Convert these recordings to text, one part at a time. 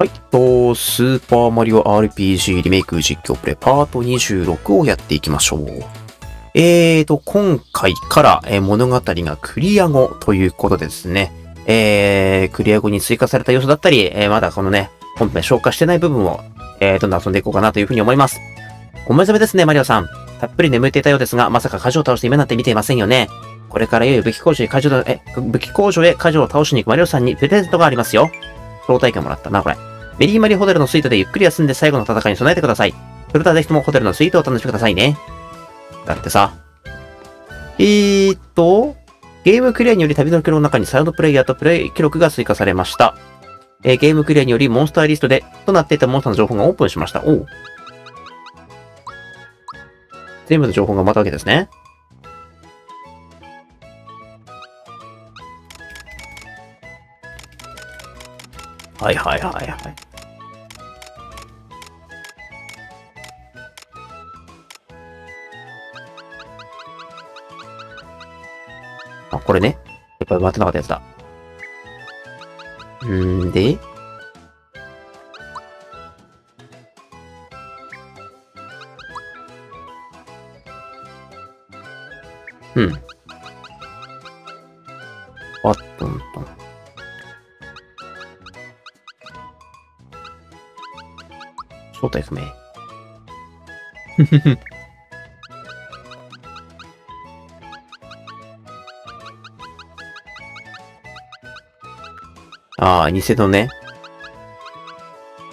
はい。と、スーパーマリオ RPG リメイク実況プレイパート26をやっていきましょう。えーと、今回から、えー物語がクリア後ということですね、えー、クリア後に追加された要素だったり、えーまだこのね、本編消化してない部分を、えー、どんどん遊んでいこうかなというふうに思います。お目覚めですね、マリオさん。たっぷり眠っていたようですが、まさか火事を倒して夢なんて見ていませんよね。これからいよいよ武器工場へ火事を、え、武器工場へ火事を倒しに行くマリオさんにプレゼントがありますよ。招待券もらったな、これ。メリーマリーホテルのスイートでゆっくり休んで最後の戦いに備えてください。それではぜひともホテルのスイートをお楽しみくださいね。だってさ。えーっと、ゲームクリアにより旅の記録の中にサウンドプレイヤーとプレイ記録が追加されました。えーゲームクリアによりモンスターリストでとなっていたモンスターの情報がオープンしました。おう。全部の情報がまたわけですね。はいはいはいはい。あ、これね。やっぱり待ってなかったやつだ。んで、うん。正体不明。ああ、偽のね。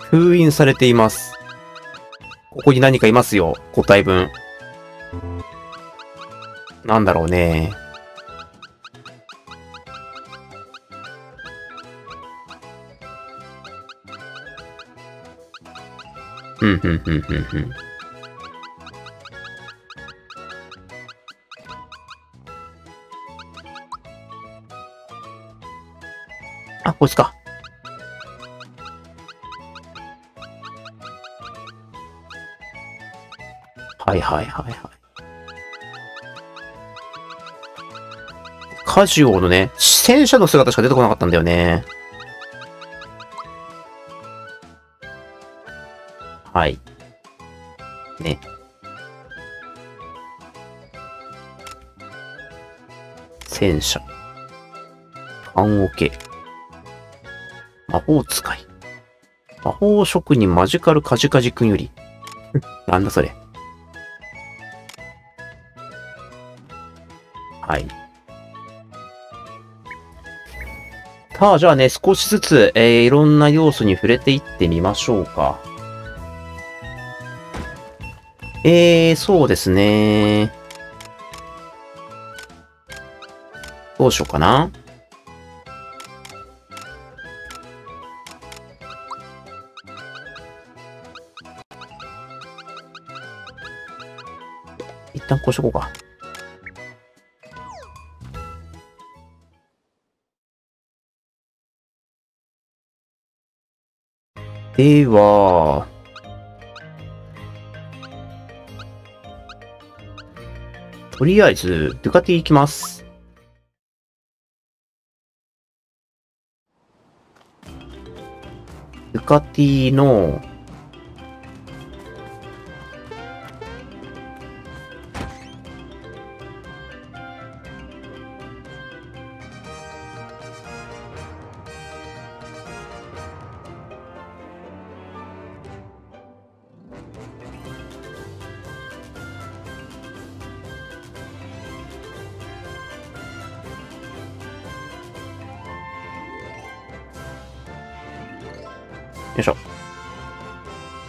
封印されています。ここに何かいますよ。5体分。なんだろうね。ふんふんふんふんふん。あ、こいつか。はいはいはいはい。カジオのね、戦車の姿しか出てこなかったんだよね。戦車。缶オケ。魔法使い。魔法職人マジカルカジカジくんより。なんだそれ。はい。さあ、じゃあね、少しずつ、えーいろんな要素に触れていってみましょうか。えー、そうですね。どうしようかな。一旦こうしとこうか。では、とりあえず、ドゥカティ行きます。ドゥカティの、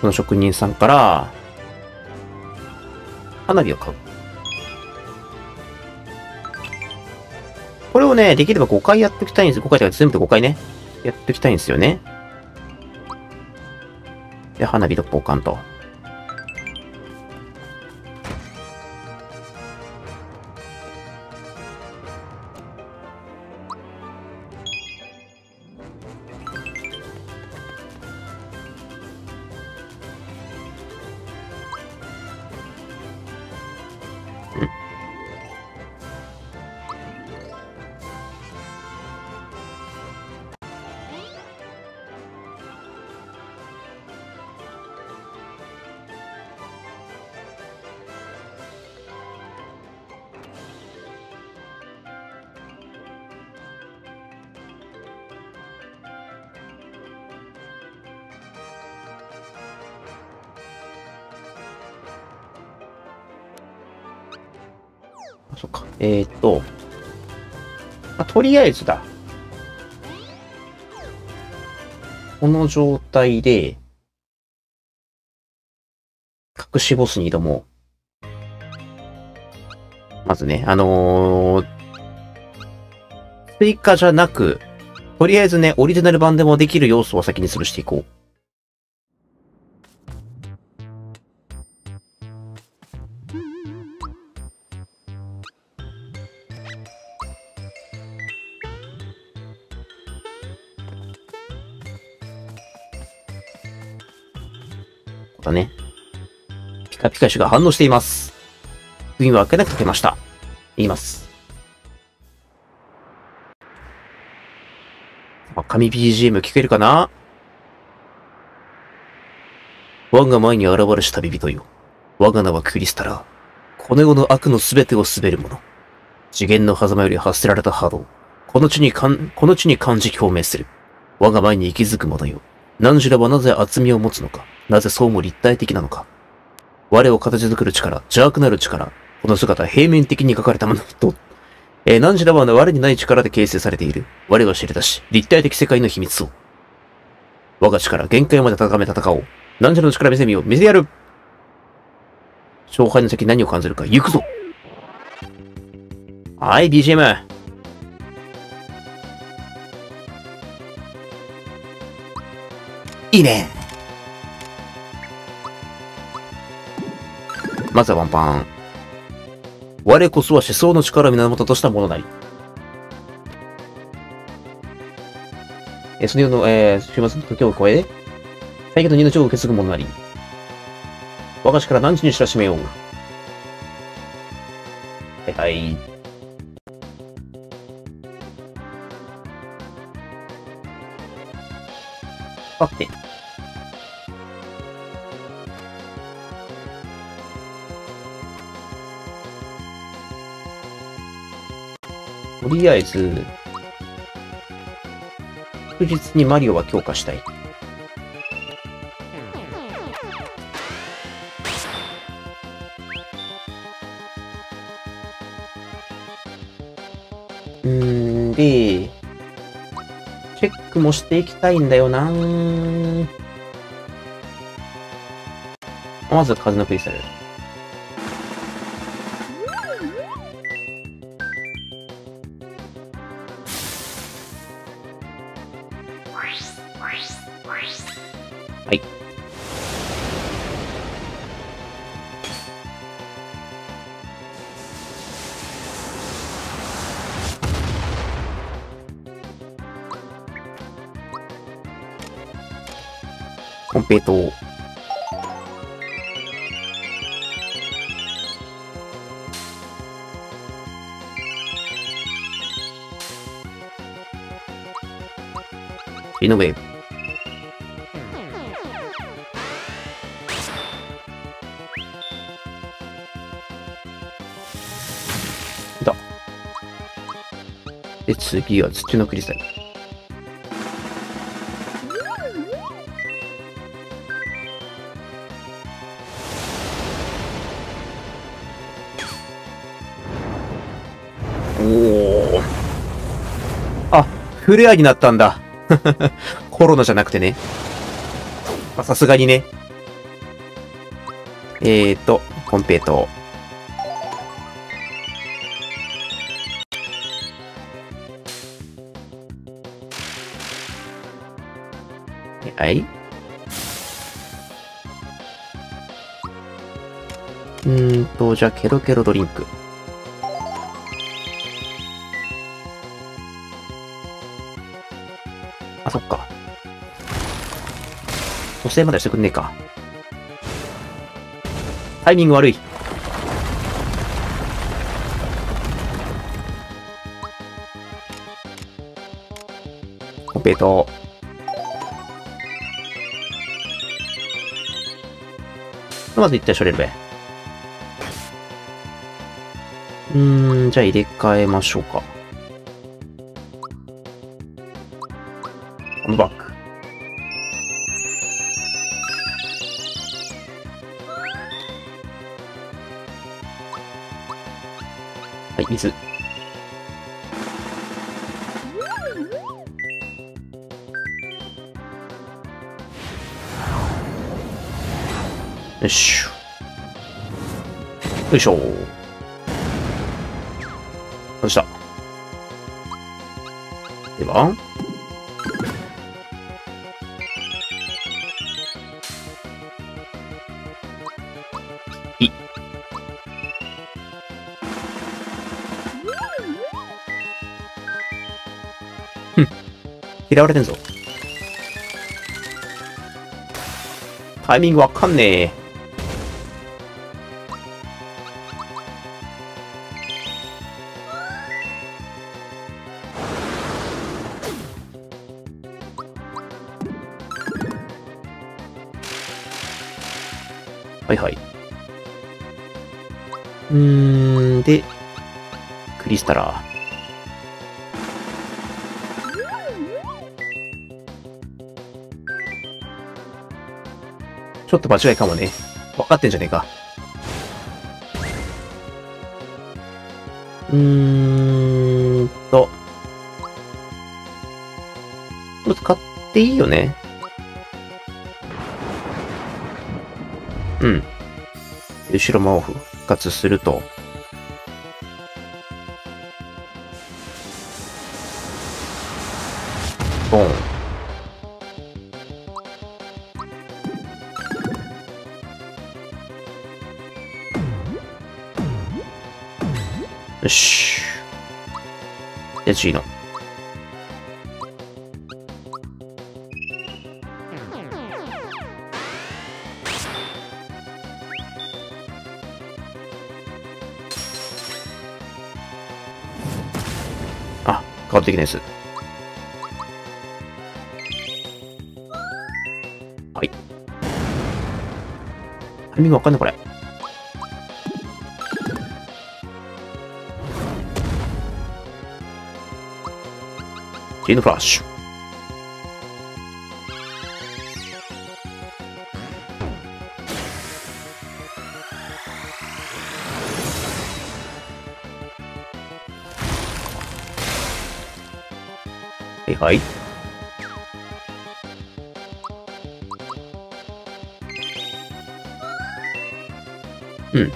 の職人さんから、花火を買う。これをね、できれば5回やっておきたいんです。5回とか全部で5回ね。やっておきたいんですよね。で、花火と交換と。あ、とりあえずだ。この状態で、隠しボスに挑もう。まずね、あのー、追加じゃなく、とりあえずね、オリジナル版でもできる要素を先に潰していこう。だね。ピカピカ種が反応しています。封は開けなくてました。言います。神 BGM 聞けるかな？我が前に現れし旅人よ。我が名はクリスタラー。この世の悪のすべてを滑る者。次元の狭間より発せられた波動。この地にかん、この地に感じ表明する。我が前に息づく者よ。何時らはなぜ厚みを持つのか？なぜそうも立体的なのか？我を形作る力、邪悪なる力。この姿は平面的に描かれたものと、えー、何時らは我にない力で形成されている。我は知り出し、立体的世界の秘密を。我が力、限界まで高め戦おう。何時の力見せみよう。見せてやる勝敗の先何を感じるか。行くぞはい、BGM。いいね。まずはワンパン。我こそは思想の力を源としたものなり。えその世の、えー、週末の時を超え、最強の命を受け継ぐものなり。我が力何時に知らしめよう。はいはい。さて。とりあえず、確実にマリオは強化したい。クもしていきたいんだよなまず風のクリスタル。はいペイトー。リノベ。だ。で、次は土のクリスタル。あフレアになったんだ。コロナじゃなくてね。さすがにね。えーと、コンペイト。はい。うんと、じゃあ、ケロケロドリンク。までしてくんねえか。タイミング悪い。コンペイト。まず一体処理るべ。うん、じゃあ入れ替えましょうか。水。よしょ。よいしょ。よっしゃ。では、嫌われてんぞ。タイミングわかんねえ。はいはい。うーん、で、クリスタラー。ちょっと間違いかもね。分かってんじゃねえか。うーんと。これ使っていいよね。うん。後ろ魔王復活すると。ボン。よし。じゃあ次の。あ、変わってきたやつ。はい。タイミングわかんないこれ。チェーンフラッシュ。はいはい。うん。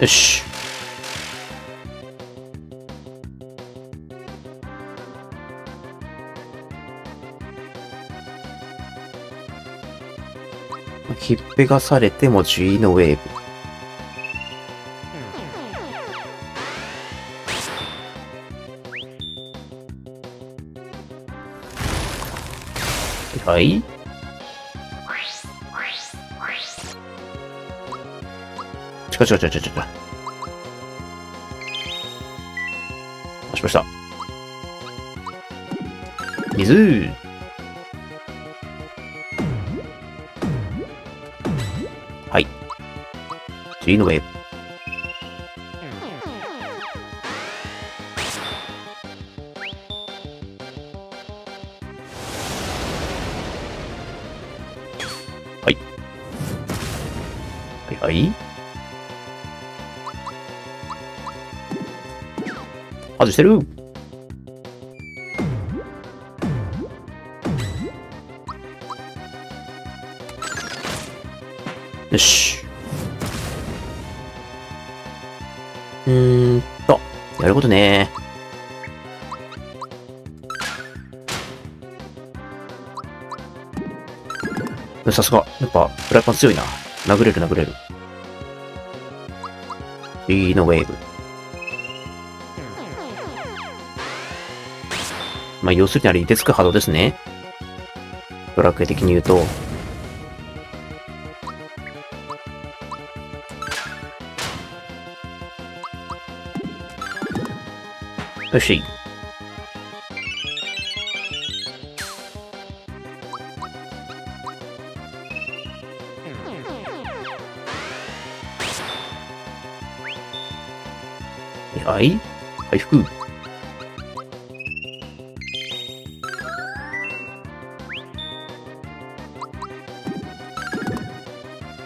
よし。ひっぺがされても G のウェーブ。はい？ちかちかちかちかちか。押しました。水はい。G のウェーブ。はい。はいはい。外してるぱ、フライパン強いな。殴れる殴れる。いいのウェーブ。まあ、要するにあれ、凍てつく波動ですね。ドラクエ的に言うと。よし。い。回復。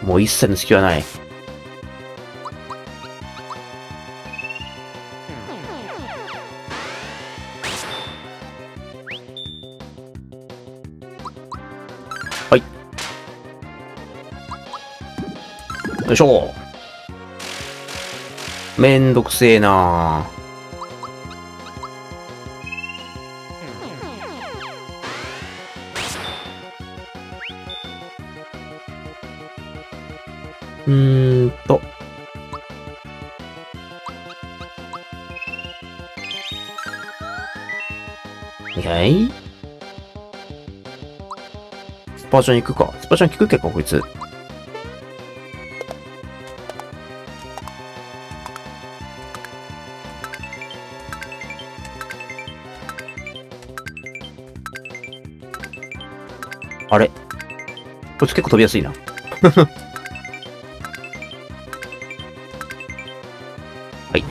もう一切の隙はない。はい。よいしょ。めんどくせえなうーんと。はい。スパチャン行くか。スパチャン聞くっけか、こいつ。いつ結構飛びやすいな。はい。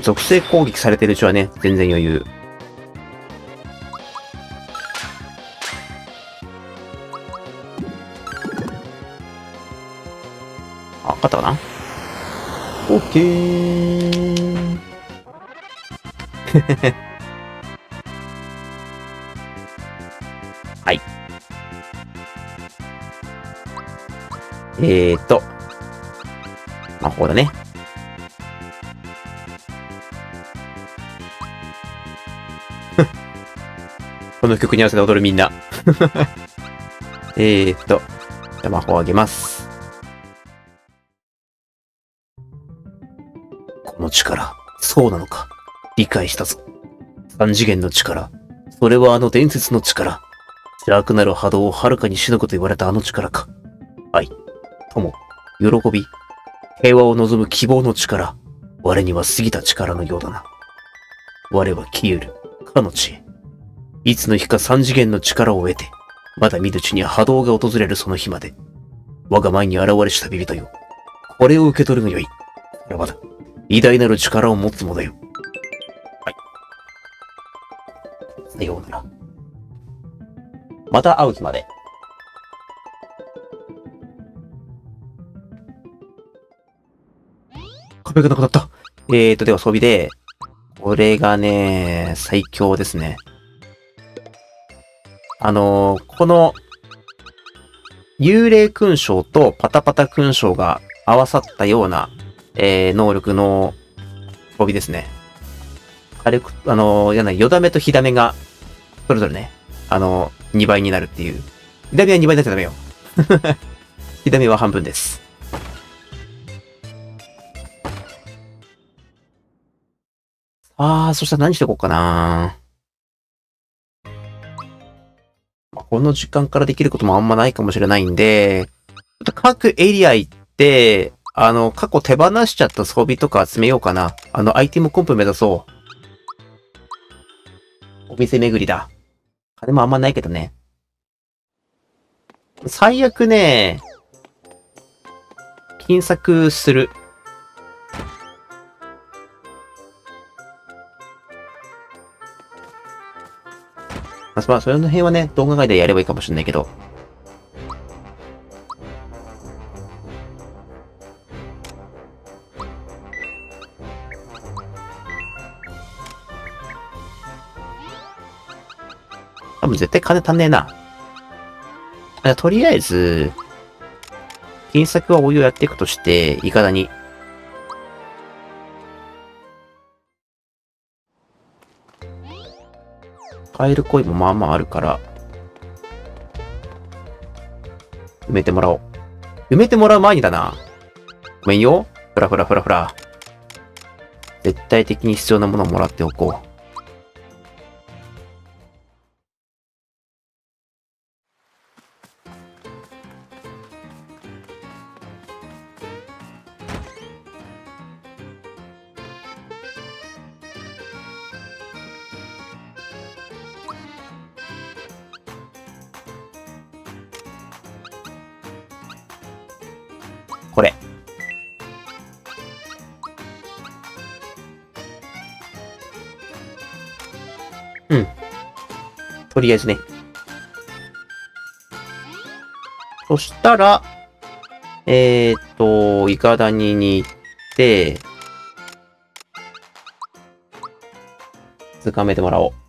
属性攻撃されてるうちはね、全然余裕。あ、勝ったかな？オッケー。はい。えーと。魔法だね。この曲に合わせて踊るみんな。えーと。じゃ魔法あげます。この力、そうなのか。理解したぞ。三次元の力。それはあの伝説の力。邪悪なる波動をはるかにしのぐと言われたあの力か。愛、友、喜び、平和を望む希望の力。我には過ぎた力のようだな。我は消える、かの地へ。いつの日か三次元の力を得て、まだ見ぬちに波動が訪れるその日まで。我が前に現れしたビビトよ。これを受け取るのよい。さらばだ。偉大なる力を持つものよ。さようなら。また会う日まで。壁がなくなった。えーと、では装備で、これがね、最強ですね。あのーこの、幽霊勲章とパタパタ勲章が合わさったような、えー、能力の装備ですね。あれ、あのー、やな、よだめと火だめが、それぞれね、あの、2倍になるっていう。火だめは2倍になっちゃダメよ。火だめは半分です。あー、そしたら何していこうかなこの時間からできることもあんまないかもしれないんで、ちょっと各エリア行って、あの、過去手放しちゃった装備とか集めようかな。あの、アイテムコンプ目指そう。お店巡りだ。金もあんまないけどね。最悪ね、金策する。まあ、その辺はね、動画外でやればいいかもしれないけど。多分絶対金足んねえな。じゃとりあえず、金策はお湯をやっていくとして、いかだに。カエルコイもまあまああるから、埋めてもらおう。埋めてもらう前にだな。ごめんよ。ふらふらふらふら。絶対的に必要なものをもらっておこう。とりあえずね。そしたら、えー、っと、イカ谷に行って、掴めてもらおう。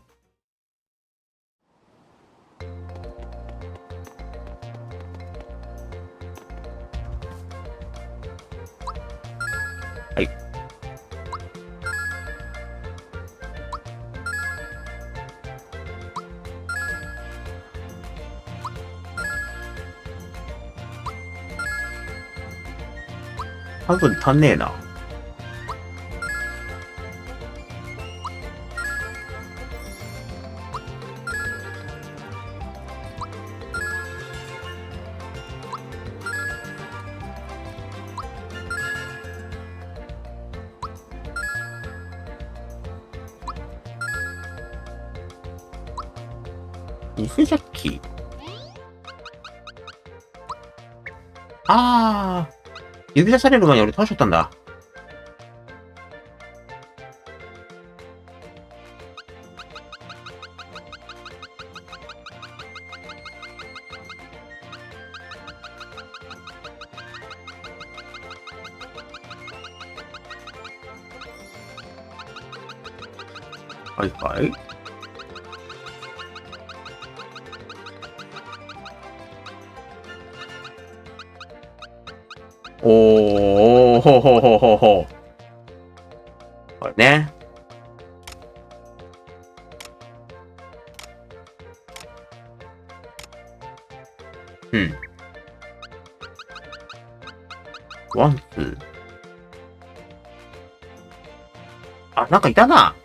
足んねえな。偽ジャッキーああ。指出される前に俺倒しちゃったんだ。あ、なんかいたな。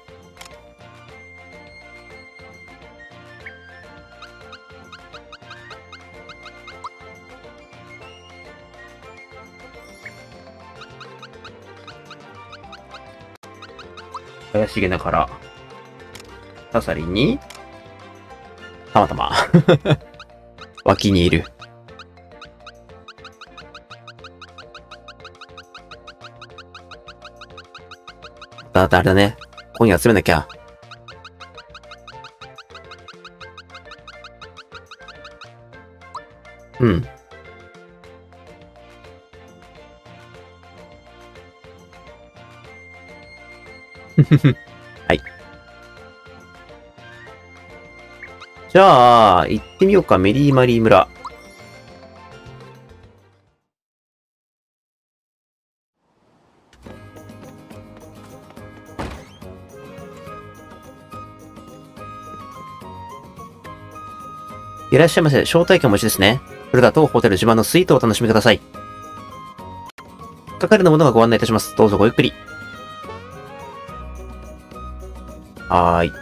怪しげなから、ササリンに、たまたま脇にいる。あれだね。今夜集めなきゃ。うん。はい。じゃあ、行ってみようか、メリーマリー村。いらっしゃいませ。招待券お持ちですね。それだとホテル自慢のスイートをお楽しみください。係の者がご案内いたします。どうぞごゆっくり。はーい。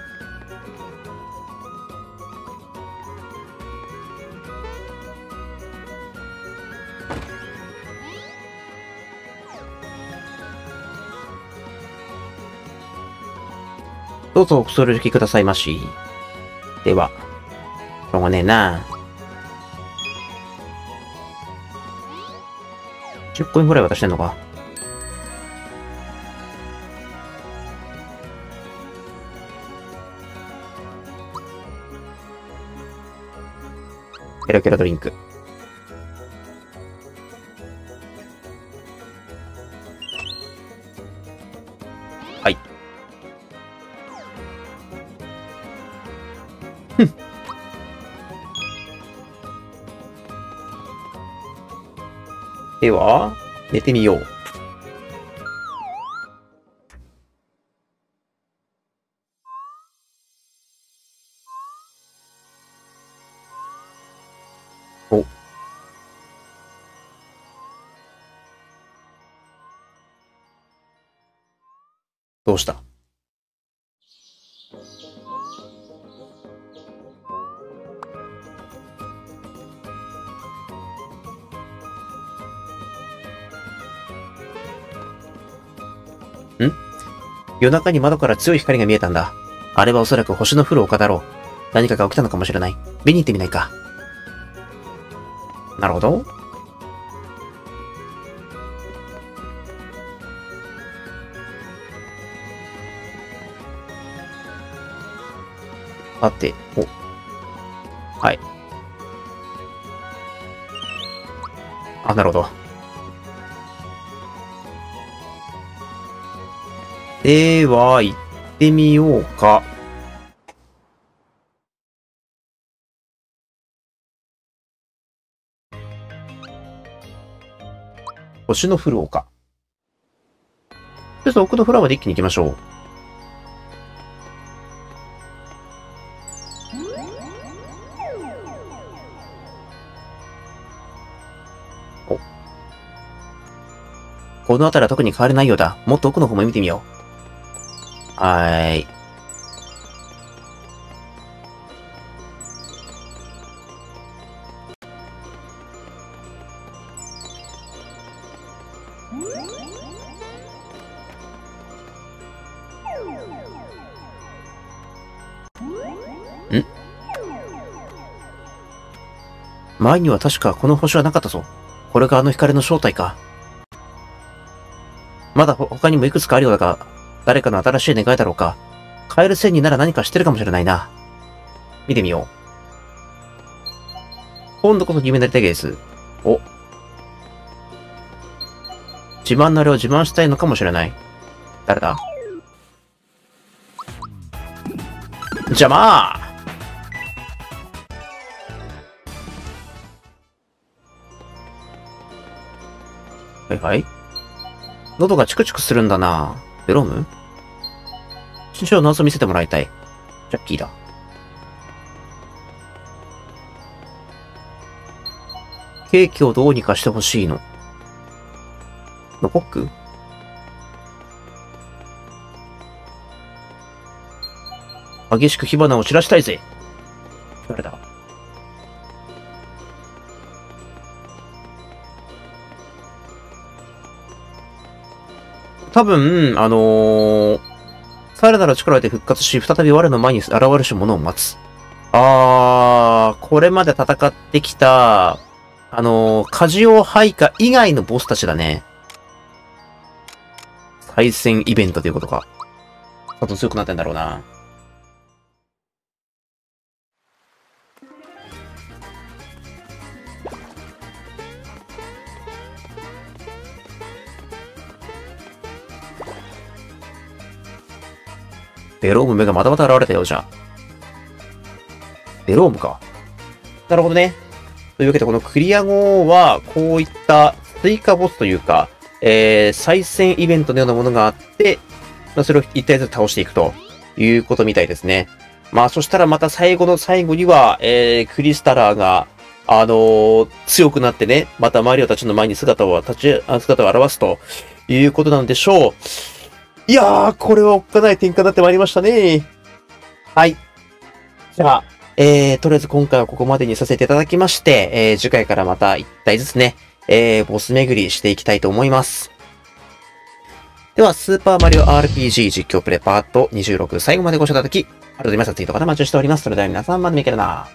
どうぞお連きくださいまし。では、しょうがねえな。10コインぐらい渡してんのか。ケロケロドリンク。では、寝てみよう。夜中に窓から強い光が見えたんだ。あれはおそらく星の降る丘だろう。何かが起きたのかもしれない。見に行ってみないか。なるほど。さて、お。はい。あ、なるほど。では、行ってみようか。星の降る丘。とりあえず奥のフロアまで一気に行きましょう。お。この辺りは特に変わりないようだ。もっと奥の方も見てみよう。はーい。前には確かこの星はなかったぞ。これがあの光の正体か。まだ他にもいくつかあるようだが、誰かの新しい願いだろうか。カエル仙人なら何かしてるかもしれないな。見てみよう。今度こそ夢になりたいです。お。自慢のあれを自慢したいのかもしれない。誰だ？邪魔はいはい。喉がチクチクするんだなベロム？師匠の謎見せてもらいたい。ジャッキーだ。ケーキをどうにかしてほしいの。ノコック激しく火花を散らしたいぜ。誰だ？多分、あのー、さらなる力で復活し、再び我の前に現れし者を待つ。あー、これまで戦ってきた、あのー、カジオハイカ以外のボスたちだね。対戦イベントということか。あと強くなってんだろうな。ベローム目がまたまた現れたようじゃ。ベロームか。なるほどね。というわけで、このクリア後は、こういった追加ボスというか、えー、再戦イベントのようなものがあって、まあ、それを一体ずつ倒していくということみたいですね。まあ、そしたらまた最後の最後には、えー、クリスタラーが、あのー、強くなってね、またマリオたちの前に姿を、立ち、姿を現すということなんでしょう。いやー、これはおっかない展開になってまいりましたね。はい。じゃあ、えー、とりあえず今回はここまでにさせていただきまして、えー、次回からまた1体ずつね、えー、ボス巡りしていきたいと思います。では、スーパーマリオ RPG 実況プレイパート26最後までご視聴いただき、ありがとうございました。ツイート方待ちしております。それでは皆さんまで見けるな。